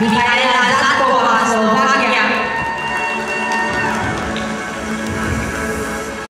你来了